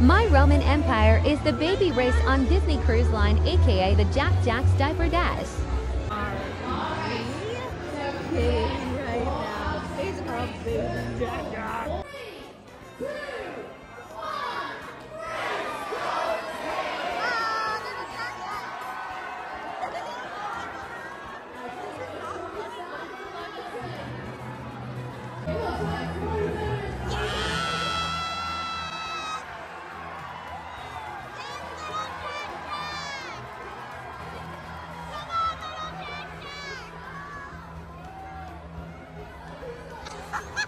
My Roman Empire is the baby race on Disney Cruise Line, aka the Jack Jack's Diaper Dash. Right now? A big Jack Jack. Ha ha!